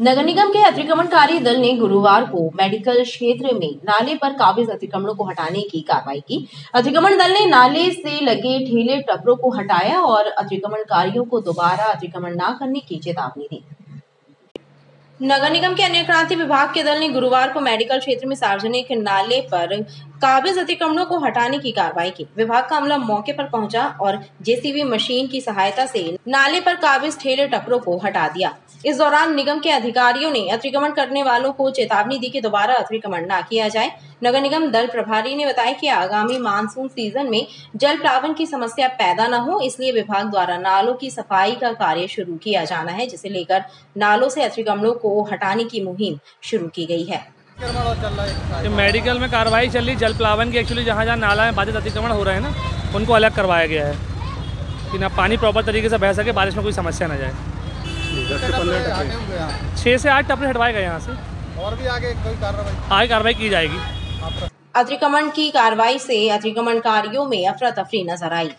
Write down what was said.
नगर निगम के अतिक्रमणकारी दल ने गुरुवार को मेडिकल क्षेत्र में नाले पर काबिज अतिक्रमणों को हटाने की कार्रवाई की। अतिक्रमण दल ने नाले से लगे ठेले टपरों को हटाया और अतिक्रमणकारियों को दोबारा अतिक्रमण न करने की चेतावनी दी। नगर निगम के अन्य क्रांति विभाग के दल ने गुरुवार को मेडिकल क्षेत्र में सार्वजनिक नाले पर काबिज अतिक्रमणों को हटाने की कार्रवाई की। विभाग का अमला मौके पर पहुँचा और जेसीबी मशीन की सहायता से नाले पर काबिज ठेले टपरों को हटा दिया। इस दौरान निगम के अधिकारियों ने अतिक्रमण करने वालों को चेतावनी दी कि दोबारा अतिक्रमण न किया जाए। नगर निगम दल प्रभारी ने बताया कि आगामी मानसून सीज़न में जल प्लावन की समस्या पैदा न हो, इसलिए विभाग द्वारा नालों की सफ़ाई का कार्य शुरू किया जाना है, जिसे लेकर नालों से अतिक्रमणों को हटाने की मुहिम शुरू की गई है। मेडिकल में कार्रवाई चल रही जल प्लावन की एक्चुअली जहाँ जहाँ नाला में बाधित अतिक्रमण हो रहे हैं ना उनको अलग करवाया गया है। कि ना पानी प्रॉपर तरीके से बह सके बारिश में कोई समस्या ना जाए। छः से आठ टपरे हटवाए गए यहाँ से। और भी आगे कोई कार्रवाई? आगे कार्रवाई की जाएगी। अतिक्रमण की कार्रवाई से अतिक्रमणकारियों में अफरा तफरी नज़र आई।